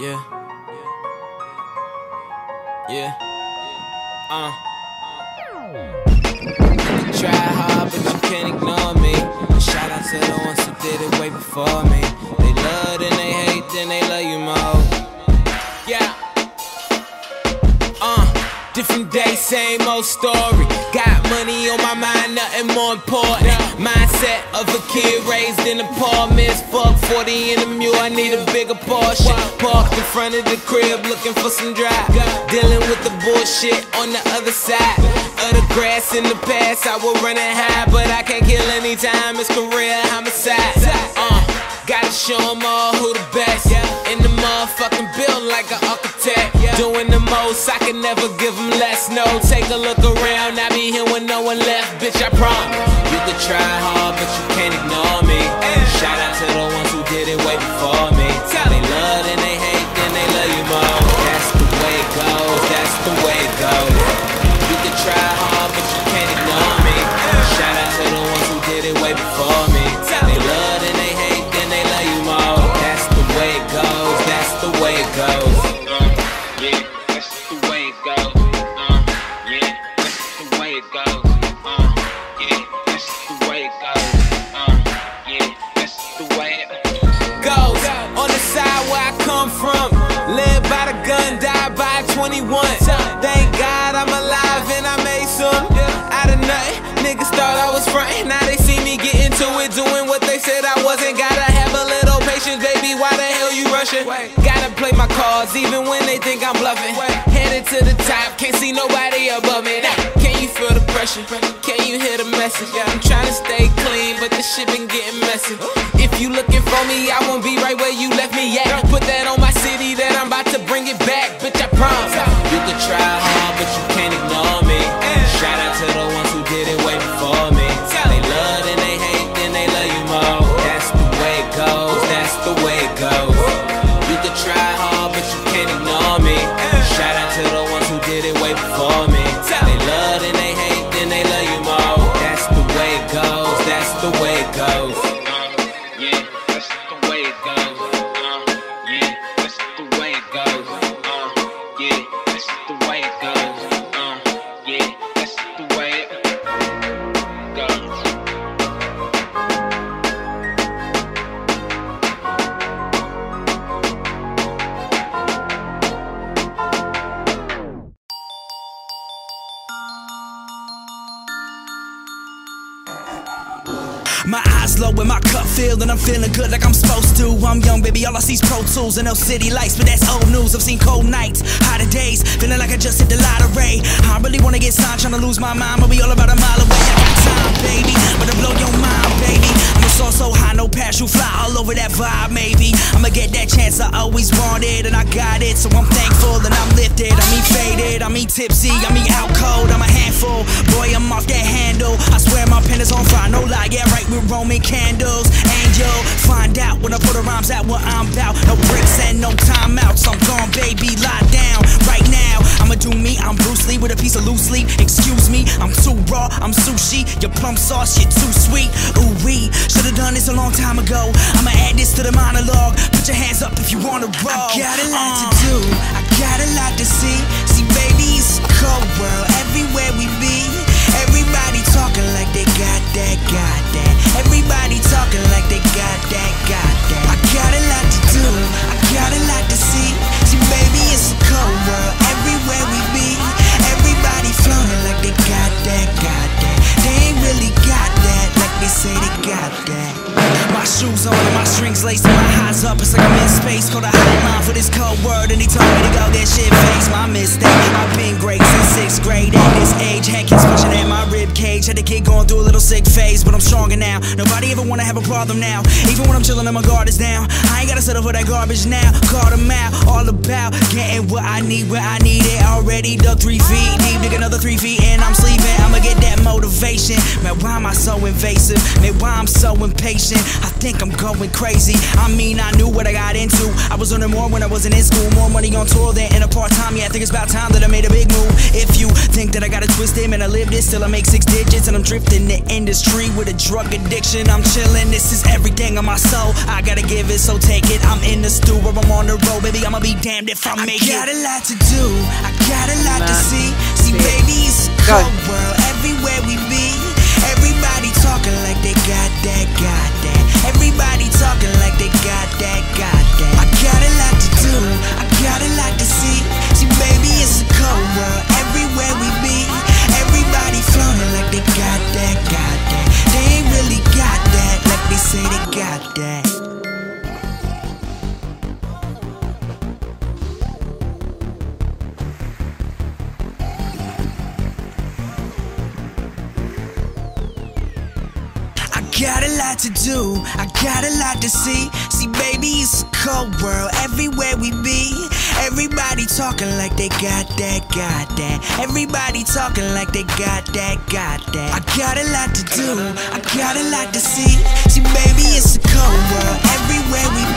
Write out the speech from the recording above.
Yeah. Yeah. Uh. Try hard, but you can't ignore me. Shout out to the ones who did it way before me. Different day, same old story. Got money on my mind, nothing more important. Mindset of a kid raised in apartments. Fuck 40 in a mule, I need a bigger portion. Parked in front of the crib, looking for some drive. Dealing with the bullshit on the other side of the grass in the past. I was running high, but I can't kill any time. It's career homicide. Uh, gotta show 'em all who the best. In the motherfucking building like an architect. Doing most, I can never give 'em less. No, take a look around. I be here when no one left, bitch. I promise. You could try hard, but you can't ignore gun, die by 21. Thank God I'm alive and I made some out of nothing. Niggas thought I was frontin', now they see me get into it, doing what they said I wasn't. Gotta the hell you rushing? Gotta play my cards, even when they think I'm bluffing. Headed to the top, can't see nobody above me. Now, can you feel the pressure? Can you hear the message? I'm trying to stay clean, but this shit been getting messy. If you looking for me, I won't be right where you left me at. Put that on my city, that I'm about to bring it back, bitch. I promise. You can try hard, and I'm feeling good like I'm supposed to. I'm young, baby, all I see is Pro Tools and no city lights, but that's old news. I've seen cold nights, hotter days, feeling like I just hit the lottery. I really wanna get signed, trying to lose my mind, but we all about a mile away. I got time, baby, but I blow your mind, baby. I'm a soar so high, no parachute, fly all over that vibe, maybe. I'ma get that chance I always wanted, and I got it, so I'm thankful and I'm lifted. I mean faded, I mean tipsy, I mean out cold, I'm a handful. With Roman candles. Angel, find out when I put the rhymes out what I'm about. No breaks and no timeouts. I'm gone, baby, lie down right now. I'ma do me, I'm Bruce Lee with a piece of loose leaf. Excuse me, I'm too raw, I'm sushi. Your plum sauce, you're too sweet. Ooh wee, should've done this a long time ago. I'ma add this to the monologue. Put your hands up if you wanna roll. I got a lot to uh. do, I got a lot to see. See, baby, it's a cold world everywhere we that, got that. Everybody talking like they got that, got that. I got a lot to do, I got a lot to see. See, baby, it's a cold world everywhere we be. Everybody floating like they got that, got that. They ain't really got that like they say they got that. My shoes on and my strings laced my highs up. It's like I'm in space. Called a hotline for this cold word, and he told me to go get shit faced. My mistake. I've been great since sixth grade. At this age, head kids pushing at my rib cage. Had a kid going through little sick phase, but I'm stronger now. Nobody ever wanna have a problem now. Even when I'm chilling and my guard is down, I ain't gotta settle for that garbage now. Call them out, all about getting what I need, where I need it. Already dug three feet deep, dig another three feet, and I'm sleeping. I'ma get that motivation. Man, why am I so invasive? Man, why I'm so impatient? I think I'm going crazy. I mean, I knew what I got into. I was earning more when I wasn't in school. More money on tour than in a part time. Yeah, I think it's about time that I made a big move. If you think that I got it twisted, man, I lived it. till I make six digits and I'm drifting the industry with a drug addiction. I'm chilling. This is everything on my soul. I gotta give it, so take it. I'm in the stew or I'm on the road, baby. I'ma be damned if I make I got it. a lot to do. I got a lot to see. See, baby, it's a cold world everywhere we be. Everybody talking like they got a lot to do, I got a lot to see. See, baby, it's a cold world everywhere we be. Everybody talking like they got that, got that. Everybody talking like they got that, got that. I got a lot to do, I got a lot to see. See, baby, it's a cold world everywhere we